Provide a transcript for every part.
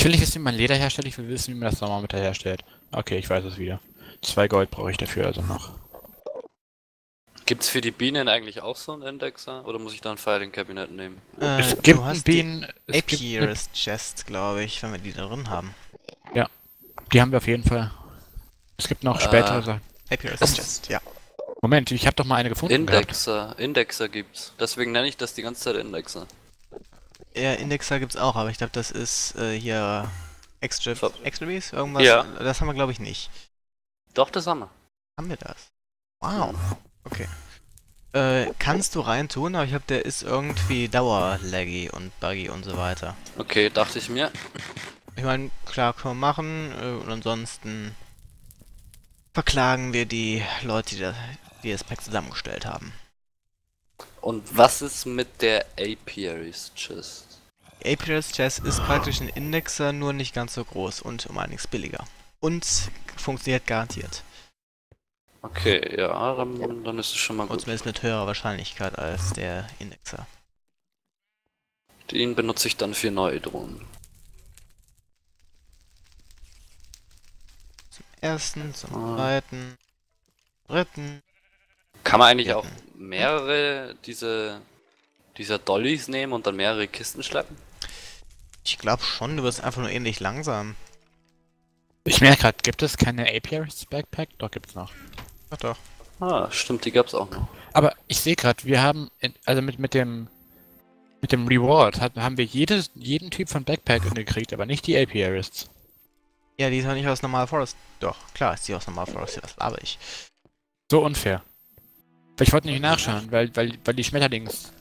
Ich will nicht wissen, wie man Leder herstellt, ich will wissen, wie man das Thermometer herstellt. Okay, ich weiß es wieder. Zwei Gold brauche ich dafür also noch. Gibt's für die Bienen eigentlich auch so einen Indexer? Oder muss ich da ein Filing Cabinet nehmen? Äh, es du gibt hast Bienen. die es gibt eine- Apiarist Chest, glaube ich, wenn wir die da drin haben. Die haben wir auf jeden Fall. Es gibt noch Äh, spätere Sachen. Apiarist Was? Chest, ja. Moment, ich habe doch mal eine gefunden. gehabt. Indexer, Indexer gibt's. Deswegen nenne ich das die ganze Zeit Indexer. Ja, Indexer gibt's auch, aber ich glaube, das ist äh, hier Extra. Extrabase, irgendwas. Ja. Das haben wir, glaube ich, nicht. Doch, das haben wir. Haben wir das? Wow. Okay. Äh, kannst du reintun, aber ich glaube, der ist irgendwie dauerlaggy und buggy und so weiter. Okay, dachte ich mir. Ich meine, klar können wir machen äh, und ansonsten verklagen wir die Leute, die das, die das Pack zusammengestellt haben. Und was ist mit der Apiaries Chest? Die Apiarist Chest ist praktisch ein Indexer, nur nicht ganz so groß und um einiges billiger. Und funktioniert garantiert. Okay, ja, dann, dann ist es schon mal Und gut. zumindest mit höherer Wahrscheinlichkeit als der Indexer. Den benutze ich dann für neue Drohnen. Zum ersten, zum Ah. zweiten, dritten. Kann man eigentlich auch mehrere diese dieser Dollys nehmen und dann mehrere Kisten schleppen? Ich glaube schon, du wirst einfach nur ähnlich langsam. Ich merke gerade, gibt es keine Apiarist Backpack? Doch, gibt's noch. Doch, doch. Ah, stimmt, die gab's auch noch. Aber ich sehe gerade, wir haben, in, also mit, mit dem mit dem Reward hat, haben wir jedes, jeden Typ von Backpack gekriegt, aber nicht die Apiarists. Ja, die ist ja nicht aus Normal Forest. Doch, klar ist die aus Normal Forest, ja, das laber ich. So unfair. Weil Ich wollte nicht nachschauen, weil, weil, weil die Schmetterlings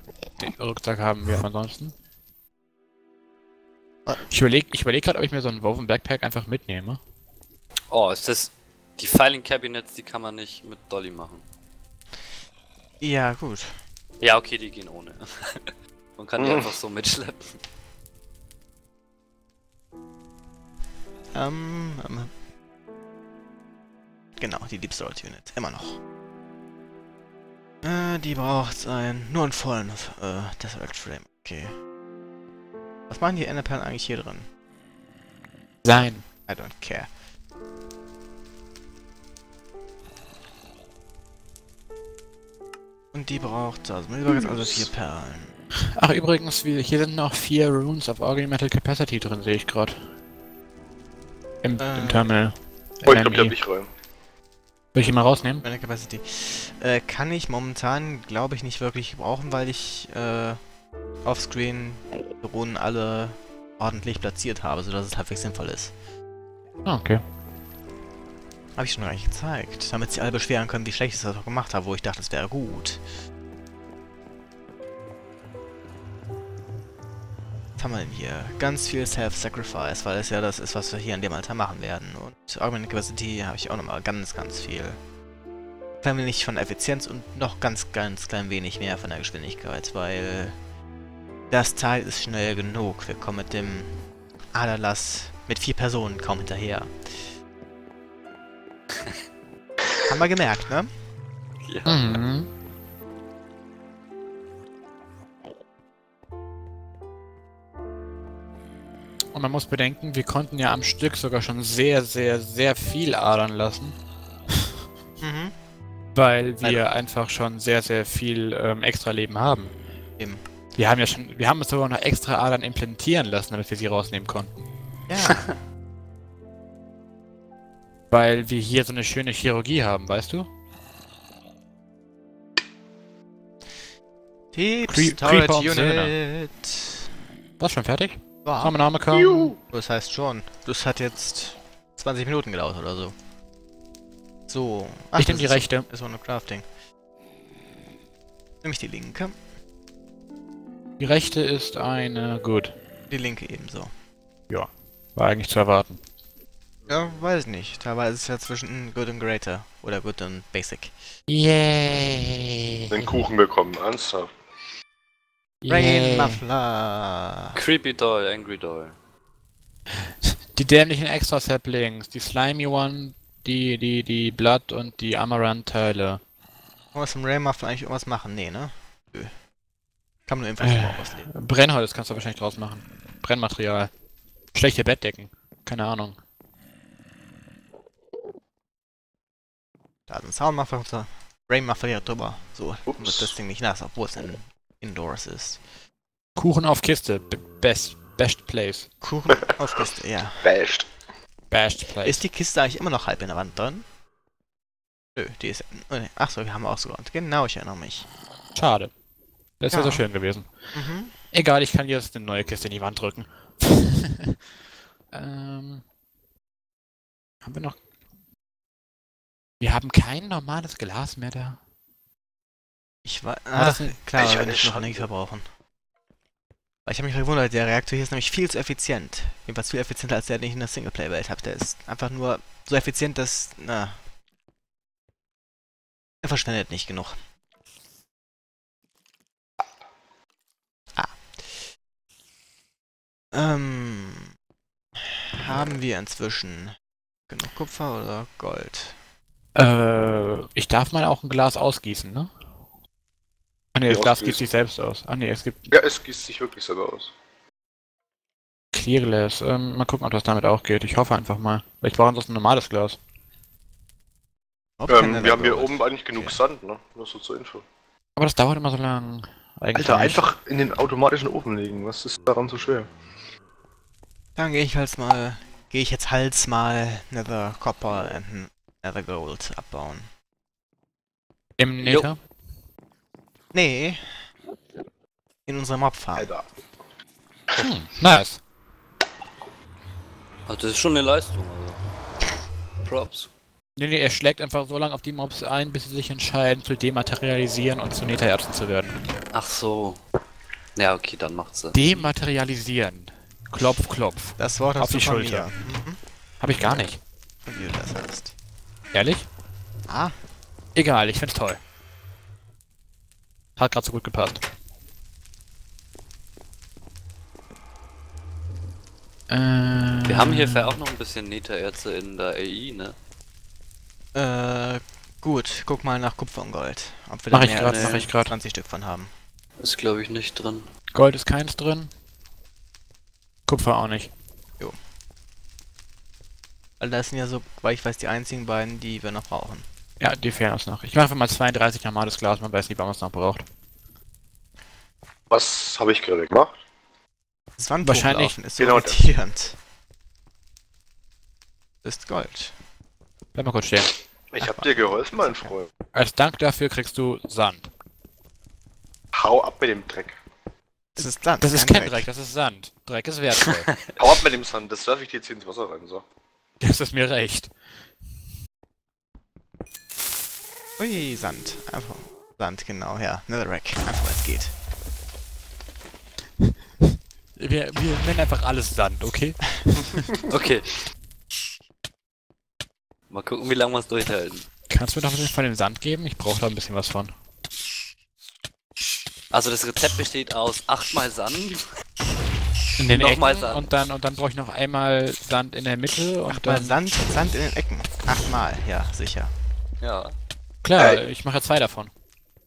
den Rucksack haben wir ansonsten. Ich überlege ich überleg gerade, ob ich mir so einen Woven Backpack einfach mitnehme. Oh, ist das die Filing Cabinets, die kann man nicht mit Dolly machen. Ja, gut. Ja, okay, die gehen ohne. man kann die einfach so mitschleppen. Ähm, ähm. Genau, die Deep Storage Unit. Immer noch. Äh, die braucht ein, nur einen vollen, äh, Desert Frame. Okay. Was machen die Enderperlen eigentlich hier drin? Sein. I don't care. Und die braucht, also ist also vier Perlen. Ach übrigens, wir, hier sind noch vier Runes of Augmented Capacity drin, sehe ich gerade. Im, Äh. Im Terminal. Oh, ich glaube, die hab ich rein. Soll ich ihn mal rausnehmen? Meine Capacity. Äh, kann ich momentan, glaube ich, nicht wirklich brauchen, weil ich, äh, offscreen die Drohnen alle ordentlich platziert habe, sodass es halbwegs sinnvoll ist. Ah, okay. Habe ich schon gar nicht gezeigt, damit sie alle beschweren können, wie schlecht ich das doch gemacht habe, wo ich dachte, es wäre gut. Was haben wir denn hier? Ganz viel Self-Sacrifice, weil es ja das ist, was wir hier an dem Alter machen werden. Und Augmented Capacity habe ich auch nochmal ganz, ganz viel. Klein wenig von Effizienz und noch ganz, ganz klein wenig mehr von der Geschwindigkeit, weil das Teil ist schnell genug. Wir kommen mit dem Aderlass mit vier Personen kaum hinterher. Haben wir gemerkt, ne? Ja. Mhm. Und man muss bedenken, wir konnten ja am Stück sogar schon sehr, sehr, sehr viel adern lassen, Mhm. weil wir einfach schon sehr, sehr viel ähm, extra Leben haben. Eben. Wir haben ja schon, wir haben uns sogar noch extra Adern implantieren lassen, damit wir sie rausnehmen konnten. Ja. Weil wir hier so eine schöne Chirurgie haben, weißt du? Deep Cre- und Unit. Was schon fertig? Wow. Name, Name kam. Juhu. Das heißt schon. Das hat jetzt 20 Minuten gedauert oder so. So. Ach, Ich nehme die rechte. Ist ohne Crafting. Nehme ich die linke. Die rechte ist eine. Gut. Die linke ebenso. War eigentlich zu erwarten. Ja, weiß nicht. Teilweise ist es ja zwischen Good und Greater. Oder Good und Basic. Yay! Den Kuchen bekommen, ernsthaft. Rain Muffler. Creepy Doll, Angry Doll. Die dämlichen Extra-Saplings, die Slimy One, die, die, die Blood und die Amaranth-Teile. Kann man aus dem Rain Muffler eigentlich irgendwas machen? Nee, ne? Nö. Kann man Infrastruktur Äh. auslegen. Brennholz kannst du wahrscheinlich draus machen. Brennmaterial. Schlechte Bettdecken. Keine Ahnung. Da ist ein Soundmuffler. Rainmuffler hier drüber. So, Ups. damit das Ding nicht nass, obwohl es in Indoors ist. Kuchen auf Kiste. B best. Best place. Kuchen auf Kiste, ja. Bashed. Best place. Ist die Kiste eigentlich immer noch halb in der Wand drin? Nö, die ist. Oh. Achso, wir haben ausgeräumt. Genau, ich erinnere mich. Schade. Das wäre Ja. so schön gewesen. Mhm. Egal, ich kann jetzt eine neue Kiste in die Wand drücken. ähm, haben wir noch... Wir haben kein normales Glas mehr da. Ich war. Ach, das ein- klar, ich noch Schande. nicht verbrauchen. Weil ich habe mich gewundert, der Reaktor hier ist nämlich viel zu effizient. Jedenfalls viel effizienter als der, den ich in der Singleplay-Welt habe. Der ist einfach nur so effizient, dass. Na. Er verschwendet nicht genug. Ähm. Haben wir inzwischen genug Kupfer oder Gold? Äh, ich darf mal auch ein Glas ausgießen, ne? Ah ne, das Glas gießt sich selbst aus. Ah ne, es gibt Ja, es gießt sich wirklich sogar aus. Clearglass. Ähm, mal gucken, ob das damit auch geht. Ich hoffe einfach mal. Ich brauche ansonsten ein normales Glas. Ähm, wir haben hier oben eigentlich genug Okay. Sand, ne? Nur so zur Info. Aber das dauert immer so lang. Eigentlich Alter, nicht. einfach in den automatischen Ofen legen. Was ist daran so schwer? Dann gehe ich halt mal, gehe ich jetzt halt mal Nether Copper und Nether Gold abbauen. Im Jo. Nether? Nee. In unserer Mobfarm. Alter. Hm, nice. Also das ist schon eine Leistung, also. Props. Nee, nee, er schlägt einfach so lange auf die Mobs ein, bis sie sich entscheiden, zu dematerialisieren und zu Nethererzen zu werden. Ach so. Ja, okay, dann macht's Sinn. Dematerialisieren. Klopf, klopf. Das Wort hast Auf du die von Schulter. mir. Mhm. Hab ich gar nicht. Wie du das hast. Ehrlich? Ah, Egal, ich find's toll. Hat grad so gut gepasst. Äh, Wir haben hierfür auch noch ein bisschen Nethererze in der AI, ne? äh, gut. Guck mal nach Kupfer und Gold. Ob wir Mach da ich mehr grad, mach ich grad. 20 Stück von haben. Ist glaube ich nicht drin. Gold ist keins drin. Kupfer auch nicht. Weil das sind ja so, weil ich weiß, die einzigen beiden, die wir noch brauchen. Ja, die fehlen uns noch. Ich mache einfach mal 32 normales Glas, man weiß nicht, wann man es noch braucht. Was habe ich gerade gemacht? Das Wand Wahrscheinlich- ist so genau das. irritierend. Das ist Gold. Bleib mal kurz stehen. Ich habe dir geholfen, mein Freund. Als Dank dafür kriegst du Sand. Hau ab mit dem Dreck. Das ist Sand. Das ist kein Dreck, das ist Sand. Dreck ist wertvoll. Hau ab mit dem Sand. Das werfe ich dir jetzt hier ins Wasser rein, so. das ist mir recht. Ui, Sand. Einfach. Sand, genau, ja. Netherrack. Einfach es geht. Wir, wir nennen einfach alles Sand, okay? Okay. Mal gucken, wie lange wir es durchhalten. Kannst du mir noch ein bisschen von dem Sand geben? Ich brauche da ein bisschen was von. Also das Rezept besteht aus 8 mal Sand. In den Nochmal Ecken Sand. und dann und dann brauche ich noch einmal Sand in der Mitte und Achtmal dann Sand, Sand in den Ecken. Achtmal, ja, sicher. Ja. klar, Äh, ich mache ja zwei davon.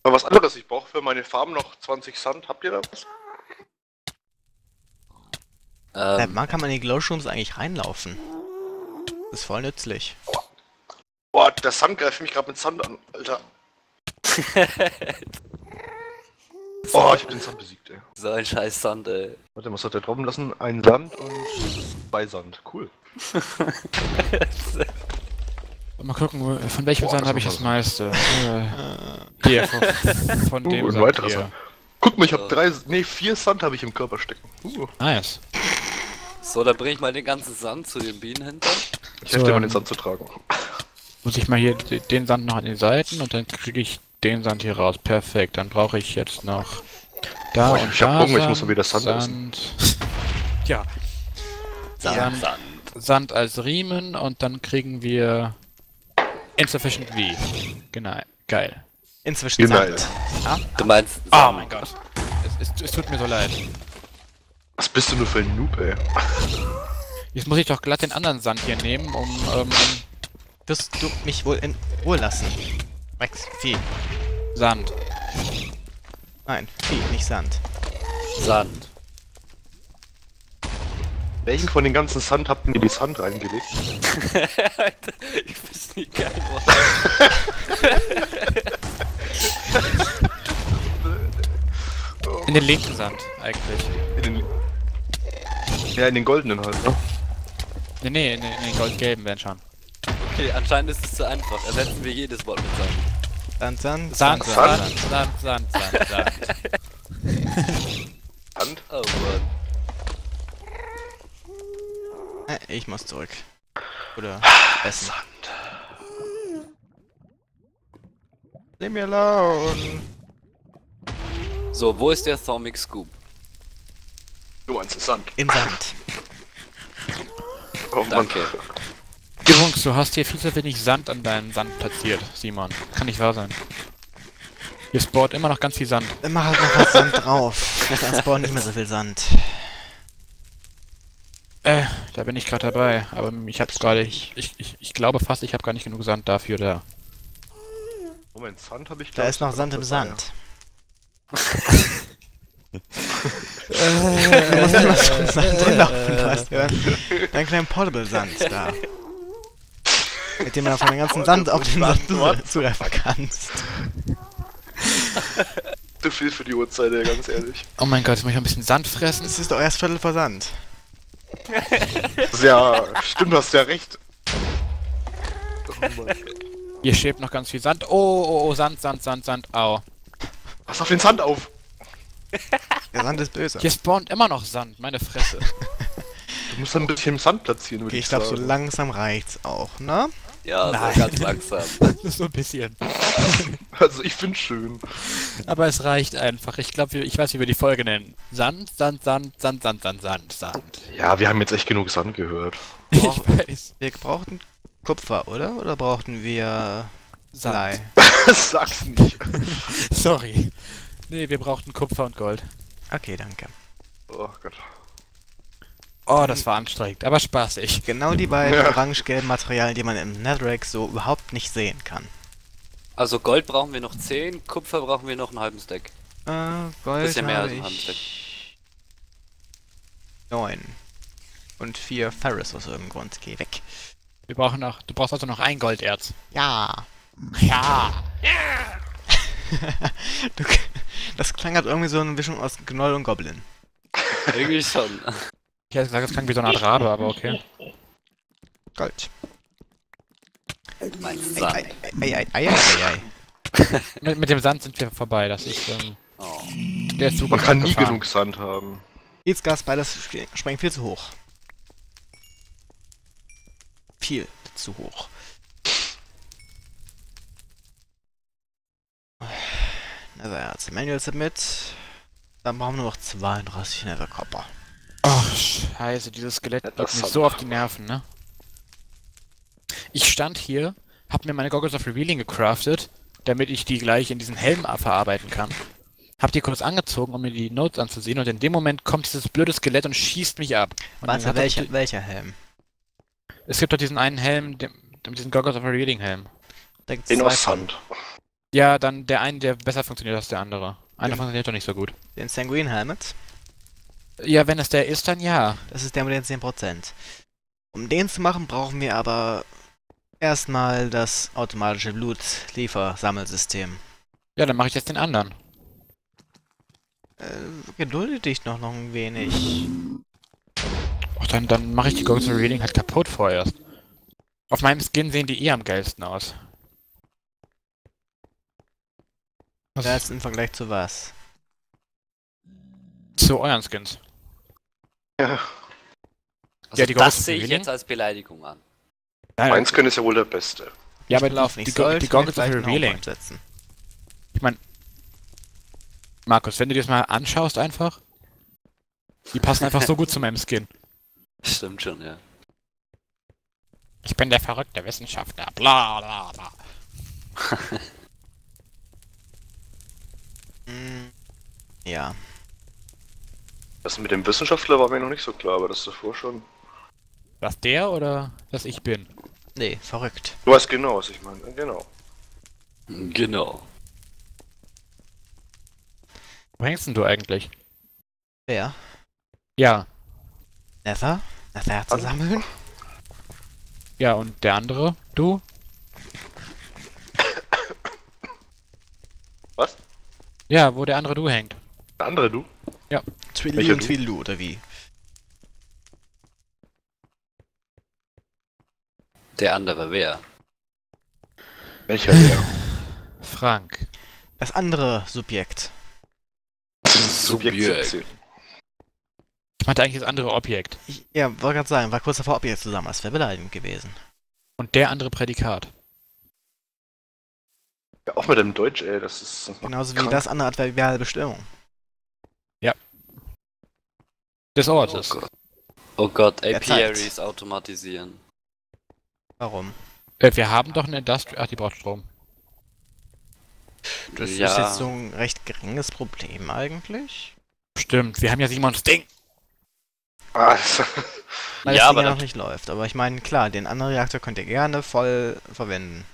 Aber was anderes, ich brauche für meine Farm noch 20 Sand. Habt ihr da was? Ähm, wann kann man in die Glowshrooms eigentlich reinlaufen? Das ist voll nützlich. Boah, der Sand greift mich gerade mit Sand an, Alter. Boah, ich hab den Sand besiegt, ey. so ein scheiß Sand, ey. Warte, was hat der droppen lassen? Ein Sand und zwei Sand. Cool. Mal gucken, von welchem Boah, Sand habe ich das meiste? Äh, Äh, hier, von, von Uh, dem ein Sand weiterer hier. Sand. Guck mal, ich habe drei, nee, vier Sand habe ich im Körper stecken. Uh, Nice. So, dann bringe ich mal den ganzen Sand zu den Bienen hinter. ich So, helfe dir mal den Sand zu tragen. Muss ich mal hier den Sand noch an den Seiten und dann kriege ich den Sand hier raus. Perfekt. Dann brauche ich jetzt noch da Boah, ich- und ich hab da Hunger, ich muss mal wieder Sand Sand. Ja, Sand, Sand. Sand. Sand als Riemen und dann kriegen wir Insufficient V. Genau, geil. inzwischen Genau. Sand. Ja? Du meinst Oh Sand. mein Gott. Es, es, es tut mir so leid. Was bist du nur für ein Noob, ey? Jetzt muss ich doch glatt den anderen Sand hier nehmen, um ähm, Wirst du mich wohl in Ruhe lassen? Rex, Vieh. Sand. Nein, Vieh, nicht Sand. Sand. Welchen von den ganzen Sand habt ihr in die Sand reingelegt? Alter, ich weiß nicht geil, was. In den linken Sand, eigentlich. In den, ja, in den goldenen halt, ne? Nee, nee, in den, in den goldgelben werden schon. Okay, anscheinend ist es zu einfach. Ersetzen wir jedes Wort mit Sand. Sand, Sand, Sand, Sand, Sand, Sand, Sand, Sand. Sand? Oh Mann. Äh, ich muss zurück. Oder ah, essen. Sand. Leave me alone. So, wo ist der Thormic Scoop? Du meinst Sand. Im Sand. oh Mann. Danke. Jungs, du hast hier viel zu wenig Sand an deinen Sand platziert, Simon. Kann nicht wahr sein. Hier spawnt immer noch ganz viel Sand. Mach halt noch was Sand drauf. Dann spawnt nicht mehr so viel Sand. Äh, da bin ich gerade dabei. Aber ich hab's gerade. Ich, ich, ich, ich glaube fast, ich habe gar nicht genug Sand dafür da. Moment, Sand habe ich Da ist noch Sand im. Sand. Du musst immer so Sand drin laufen, du hast ja einen kleinen Portable Sand da. Mit dem man von den ganzen Sand auf den Sand zu- zugreifen kannst. Zu viel für die Uhrzeit, ey, ganz ehrlich. Oh mein Gott, jetzt muss ich noch ein bisschen Sand fressen. Es ist doch erst Viertel vor Sand. Ja, stimmt, du hast ja recht. Oh Mann. Hier schwebt noch ganz viel Sand. Oh, oh, oh, Sand, Sand, Sand, Sand. Au. Pass auf den Sand auf! Der Sand ist böse. Hier spawnt immer noch Sand, meine Fresse. Du musst dann ein bisschen Sand platzieren, würde Okay, ich glaube, so langsam reicht's auch, ne? Ja, Nein. so ganz langsam. Nur so ein bisschen. Also, ich find's schön. Aber es reicht einfach. Ich glaube, ich weiß, wie wir die Folge nennen. Sand, Sand, Sand, Sand, Sand, Sand, Sand, Sand. Ja, wir haben jetzt echt genug Sand gehört. Ich weiß. Wir brauchten Kupfer, oder? Oder brauchten wir Sand. Sag's nicht. Sorry. Nee, wir brauchten Kupfer und Gold. Okay, danke. Oh Gott. Oh, das war anstrengend, aber spaßig. Genau die beiden Ja. orange-gelben Materialien, die man im Netherrack so überhaupt nicht sehen kann. Also Gold brauchen wir noch 10, Kupfer brauchen wir noch einen halben Stack. Äh, Gold Bisschen mehr als ein Handstück. ich... Neun. Und vier Ferris aus irgendeinem Grund. Geh weg. Wir brauchen noch, du brauchst also noch ein Golderz. Ja. Ja. Du, das klang halt irgendwie so eine Mischung aus Gnoll und Goblin. Irgendwie schon. Ich hätte gesagt, es klang wie so eine Art Rabe, aber okay. Gold. Mein Ei, Sand. ei, ei, ei, ei, ei, ei. Mit, mit dem Sand sind wir vorbei. Das ist, ähm, Oh. der Zug Man ist kann nie genug Sand haben. Hitzgas, beides sprengt viel zu hoch. Viel zu hoch. Nethererz. Manual Submit. Dann brauchen wir nur noch 32 Nether Copper. Ach, scheiße, dieses Skelett geht mir hat- so auf die Nerven, ne? Ich stand hier, hab mir meine Goggles of Revealing gecraftet, damit ich die gleich in diesen Helm verarbeiten kann. Hab die kurz angezogen, um mir die Notes anzusehen, und in dem Moment kommt dieses blöde Skelett und schießt mich ab. Und dann Warte, welcher, er- welcher Helm? Es gibt doch diesen einen Helm, dem, diesen Goggles of Revealing Helm. Den aus. Sand. Ja, dann der eine, der besser funktioniert als der andere. Einer funktioniert doch nicht so gut. Den Sanguine Helmet. Ja, wenn es der ist, dann ja. Das ist der mit den 10%. Um den zu machen, brauchen wir aber erstmal das automatische Blutliefersammelsystem. Ja, dann mache ich jetzt den anderen. Äh, gedulde dich noch, noch ein wenig. Ach, dann, dann mache ich die of Revealing halt kaputt vorerst. Auf meinem Skin sehen die eh am geilsten aus. Was Das im Vergleich zu was? Zu euren Skins. Ja, Also Ja, die das sehe ich jetzt als Beleidigung an. Nein, mein Skin ist ja wohl der beste. ja, aber Lauf die, nicht die, Go- die Goggles of Revealing. Homepoint setzen. Markus, wenn du dir das mal anschaust einfach, die passen einfach so gut zu meinem Skin. Stimmt schon, ja. Ich bin der verrückte Wissenschaftler. Bla bla bla. Mm, Ja. Das mit dem Wissenschaftler war mir noch nicht so klar, aber das davor schon. Das der oder dass ich bin? Nee, verrückt. Du weißt genau, was ich meine. Genau. Genau. Wo hängst denn du eigentlich? Wer? Ja, Nether? Das Herz sammeln? Ja, und der andere? Du? Was? Ja, wo der andere du hängt. Der andere, du? Twiddly Welcher und du? Twiddlu, oder wie? Der andere wer? Welcher der? Frank. Das andere Subjekt. Subjekt 17. Ich meinte eigentlich das andere Objekt. Ich, ja, wollte gerade sagen, war kurz davor Objekt zusammen, das wäre beleidigend gewesen. Und der andere Prädikat. Ja, auch mit dem Deutsch, ey, das ist. Genauso wie krank. das andere adverbiale Bestimmung. Des Oh Ortes. Gott. Oh Gott, Der Zeit. Apiaries automatisieren. Warum? Äh, wir haben doch eine Industrie... Ach, die braucht Strom. Das ist Ja. jetzt so ein recht geringes Problem eigentlich. Stimmt, wir haben ja Simons Ding. Das- Weil Ja, das aber Ding ja das- noch nicht läuft. Aber ich meine, klar, den anderen Reaktor könnt ihr gerne voll verwenden.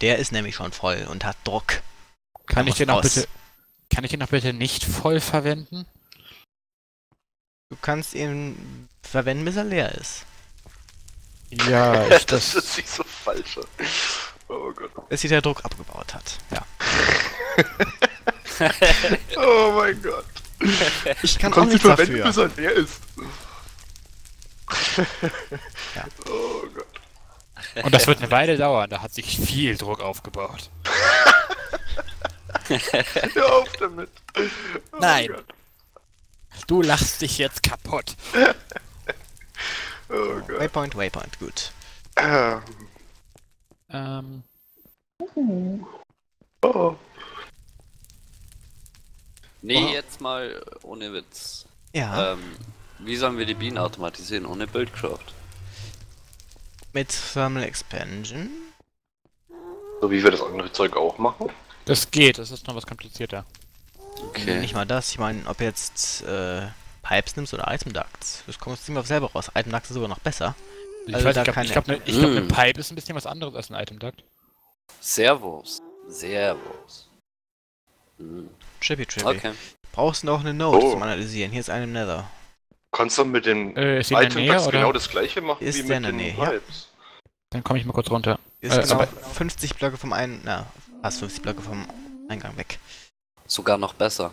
Der ist nämlich schon voll und hat Druck. Kann ich den raus. bitte... Kann ich den noch bitte nicht voll verwenden? Du kannst ihn verwenden, bis er leer ist. Ja, das das... ist nicht so falsch. Oh Gott. Bis sich der Druck abgebaut hat. Ja. Oh mein Gott. Ich kann Du auch kannst ihn nichts verwenden, dafür. bis er leer ist. Ja. Oh Gott. Und das wird eine Weile dauern, da hat sich viel Druck aufgebaut. Hör auf damit. Oh Nein. Du lachst dich jetzt kaputt. Oh Gott. Waypoint, Waypoint, gut. Ähm, Ähm, Oh. Nee, Aha. jetzt mal ohne Witz. Ja, Ähm, wie sollen wir die Bienen automatisieren ohne Buildcraft? mit Thermal Expansion. So wie wir das andere Zeug auch machen. das geht, das ist noch was komplizierter. Okay. Nicht mal das, ich meine, ob jetzt äh, Pipes nimmst oder Item Ducts. Das kommt ziemlich auf selber raus. Item Ducts ist sogar noch besser. Ich Also weiß, ich glaube, keine- ich glaub, ne, ich glaub, ne Mm. Pipe ist ein bisschen was anderes als ein Item Duct. Servus. Servus. Hm. Trippy Trippy. Okay. Brauchst du noch eine Node Oh. zum Analysieren. Hier ist eine im Nether. Kannst du mit den Äh, Item Nähe Ducts oder? genau das gleiche machen Ist wie der mit in der den Nähe, ja. Pipes? Dann komme ich mal kurz runter. Ist Äh, genau aber- 50 Blöcke vom einen, na, fast 50 Blöcke vom Eingang weg. Sogar noch besser.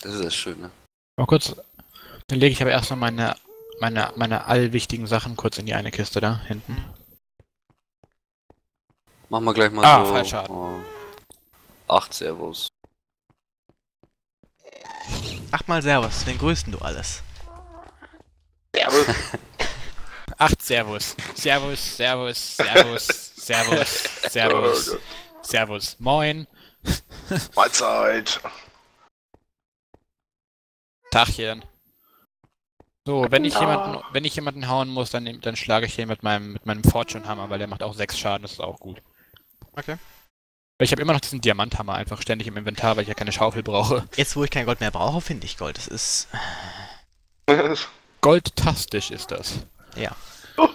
Das ist das Schöne. Mal kurz. Dann lege ich aber erstmal meine, meine, meine allwichtigen Sachen kurz in die eine Kiste da hinten. Machen wir gleich mal Ah, so. Fallschaden. Oh, acht Servus. Ach mal Servus, den größten du alles. Acht Servus. Servus, Servus, Servus, Servus, Servus, Oh Gott. Servus. Moin. Mahlzeit. Tachchen. So, wenn ich jemanden, wenn ich jemanden hauen muss, dann, dann schlage ich ihn mit meinem, mit meinem Fortune Hammer, weil der macht auch sechs Schaden, das ist auch gut. Okay. Weil Ich habe immer noch diesen Diamanthammer einfach ständig im Inventar, weil ich ja keine Schaufel brauche. Jetzt, wo ich kein Gold mehr brauche, finde ich Gold. Das ist. Goldtastisch ist das. Ja.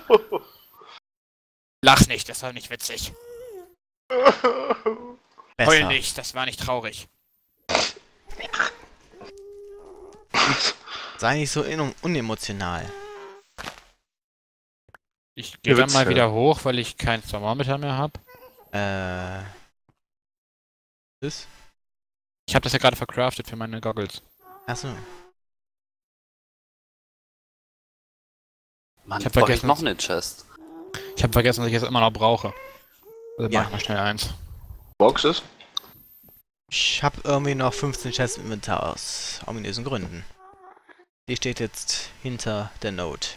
Lach nicht, das war nicht witzig. Heul Besser. nicht, das war nicht traurig. Sei nicht so in unemotional. Ich gehe dann mal wieder hoch, weil ich kein Thermometer mehr habe. Äh. Ist? Ich habe das ja gerade vercraftet für meine Goggles. Achso. Mann, Ich hab brauch vergessen, noch eine Chest. Ich habe vergessen, dass ich das immer noch brauche. Also Ja. mach ich mal schnell eins. Boxes? Ich habe irgendwie noch 15 Chests im Inventar aus ominösen Gründen. Die steht jetzt hinter der Note.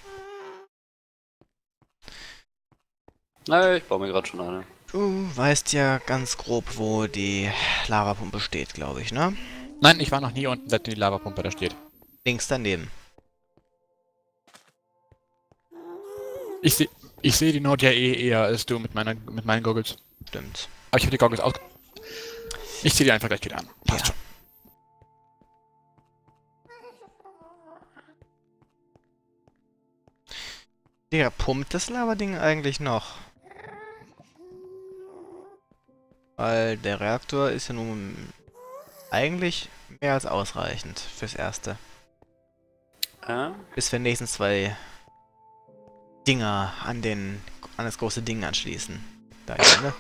Nein, ich baue mir gerade schon eine. Du weißt ja ganz grob, wo die Lavapumpe steht, glaube ich, ne? Nein, ich war noch nie unten, seitdem die Lavapumpe da steht. Links daneben. Ich sehe ich seh die Note ja eh eher als du mit, meiner, mit meinen Goggles. Stimmt. Aber ich habe die Goggles aus... Ich zieh die einfach gleich wieder an. Passt Ja. schon. Der pumpt das Lavading eigentlich noch. Weil der Reaktor ist ja nun eigentlich mehr als ausreichend fürs Erste. Okay. Bis wir nächsten zwei Dinger an den an das große Ding anschließen. Da hier, ne?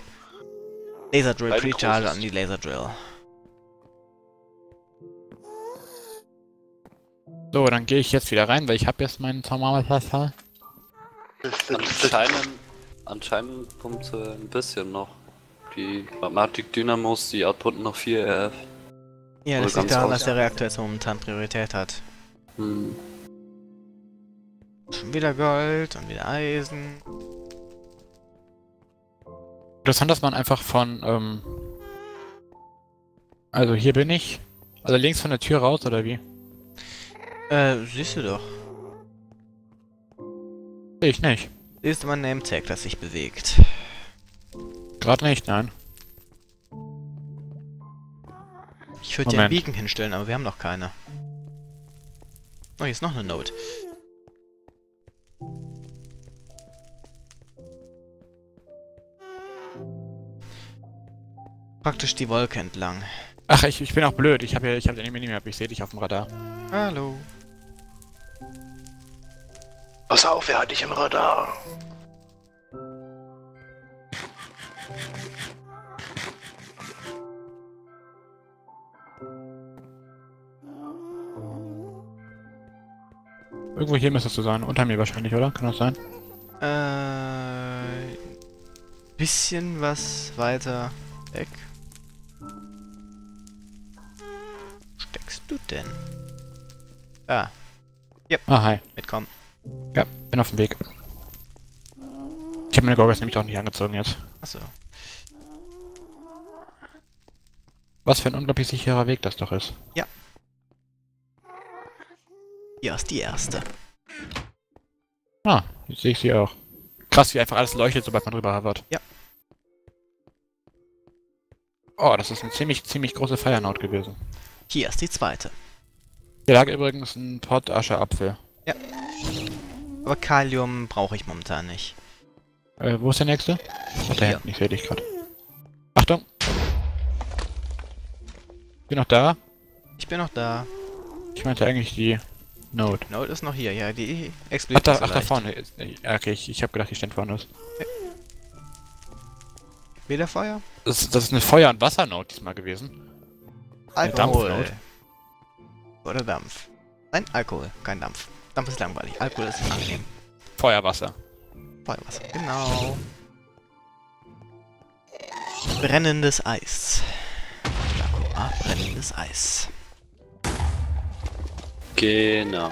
Laser Drill Precharge an die Laser Drill. So, dann gehe ich jetzt wieder rein, weil ich habe jetzt meinen Thermalplasma. Anscheinend, anscheinend pumpt sie ein bisschen noch. Die Magmatic Dynamos, die outputten noch 4 RF. Ja, Oder das liegt daran, dass der Reaktor jetzt momentan Priorität hat. Hm. Schon wieder Gold und wieder Eisen. Interessant, dass man einfach von, ähm, also hier bin ich. Also links von der Tür raus, oder wie? Äh, siehst du doch. Ich nicht. Siehst du mein Nametag, das sich bewegt. Gerade nicht, nein. Ich würde dir einen Moment. Beacon hinstellen, aber wir haben noch keine. Oh, hier ist noch eine Note. Praktisch die Wolke entlang. Ach, ich, ich bin auch blöd. Ich habe ja, ich habe den Mini-Map. Ich sehe dich auf dem Radar. Hallo. Pass auf, wer hat dich im Radar? Irgendwo hier müsstest du sein. Unter mir wahrscheinlich, oder? Kann das sein? Äh, bisschen was weiter weg. Denn? Ah, Ah, hi. mitkommen. Ja, bin auf dem Weg. Ich habe meine Goggles nämlich auch nicht angezogen jetzt. Achso. Was für ein unglaublich sicherer Weg das doch ist. Hier ist die erste. Ah, jetzt sehe ich sie auch. Krass, wie einfach alles leuchtet, sobald man drüber hovert. Ja. Oh, das ist eine ziemlich, ziemlich große Note gewesen. Hier ist die zweite. Hier lag übrigens ein Pot Asche-Apfel. Aber Kalium brauche ich momentan nicht. Äh, wo ist der nächste? Ach, da hinten, ich sehe dich gerade. Achtung! Bin noch da? Ich bin noch da. Ich meinte eigentlich die Note. Note ist noch hier. Ja, die Ach, explodiert da, nicht so ach, da vorne. ist- ja, Okay, ich, ich habe gedacht, die stand woanders. Feuer? Das, das ist eine Feuer- und Wassernote diesmal gewesen. Alkohol. Dampfnote. Oder Dampf. Nein, Alkohol, kein Dampf. Dampf ist langweilig. Alkohol ist angenehm. Feuerwasser. Feuerwasser. Genau. Brennendes Eis. Sakura, brennendes Eis. Genau.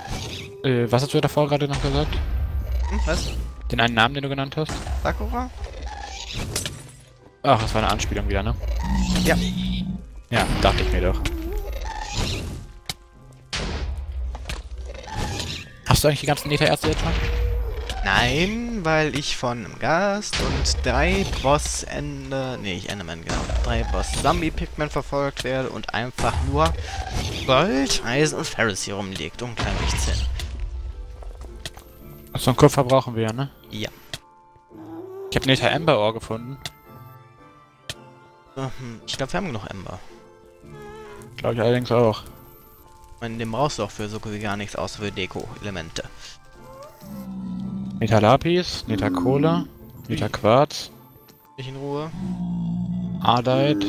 Äh, was hast du davor gerade noch gesagt? Hm, was? Den einen Namen, den du genannt hast? Sakura? Ach, das war eine Anspielung wieder, ne? Ja. Ja, dachte ich mir doch. Hast du eigentlich die ganzen Neta-Ärzte jetzt schon? Nein, weil ich von einem Gast und drei Boss-Ende, nee, ich Enderman, genau, drei Boss-Zombie-Pigmen verfolgt werde und einfach nur Gold, Eisen und Ferris hier rumliegt und kein nichts hin. So einen Kupfer brauchen wir ja, ne? Ja. Ich habe Neta Ember Ore gefunden. Ähm, Ich glaube, wir haben genug Ember. Glaube ich allerdings auch. Ich meine, den brauchst du auch für so gar nichts außer für Deko-Elemente. Neta Lapis, Neta Cola, Neta Quarz, Ich in Ruhe. Ardite,